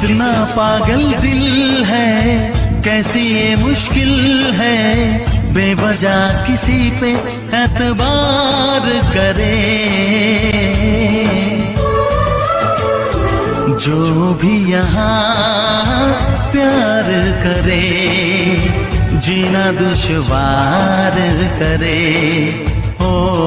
कितना पागल दिल है, कैसी ये मुश्किल है? बेवजह किसी पे एतबार करे। जो भी यहाँ प्यार करे, जीना दुश्वार करे। ओ